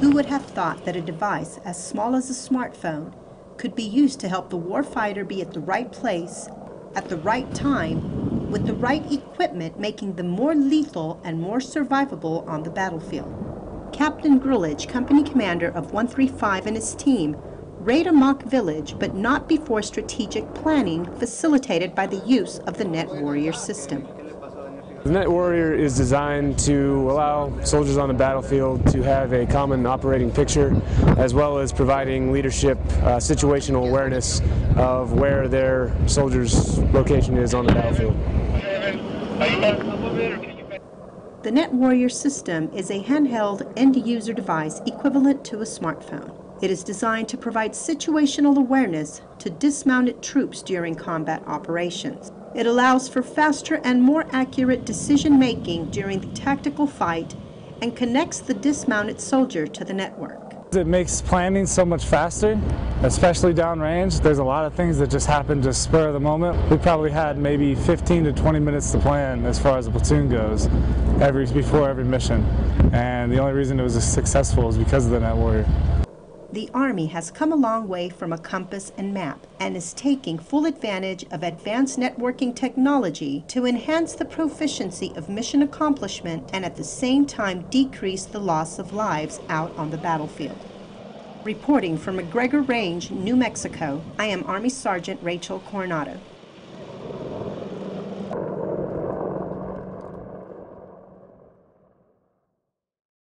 Who would have thought that a device as small as a smartphone could be used to help the warfighter be at the right place, at the right time, with the right equipment, making them more lethal and more survivable on the battlefield? Captain Grulich, company commander of 135 and his team, raid a mock village, but not before strategic planning facilitated by the use of the Nett Warrior system. The Nett Warrior is designed to allow soldiers on the battlefield to have a common operating picture as well as providing leadership uh, situational awareness of where their soldiers' location is on the battlefield. The Nett Warrior system is a handheld end-user device equivalent to a smartphone. It is designed to provide situational awareness to dismounted troops during combat operations. It allows for faster and more accurate decision making during the tactical fight and connects the dismounted soldier to the network. It makes planning so much faster, especially downrange. There's a lot of things that just happen just spur of the moment. We probably had maybe 15 to 20 minutes to plan as far as the platoon goes every before every mission. And the only reason it was successful is because of the Nett Warrior. The Army has come a long way from a compass and map and is taking full advantage of advanced networking technology to enhance the proficiency of mission accomplishment and at the same time decrease the loss of lives out on the battlefield. Reporting from McGregor Range, New Mexico, I am Army Sergeant Rachel Coronado.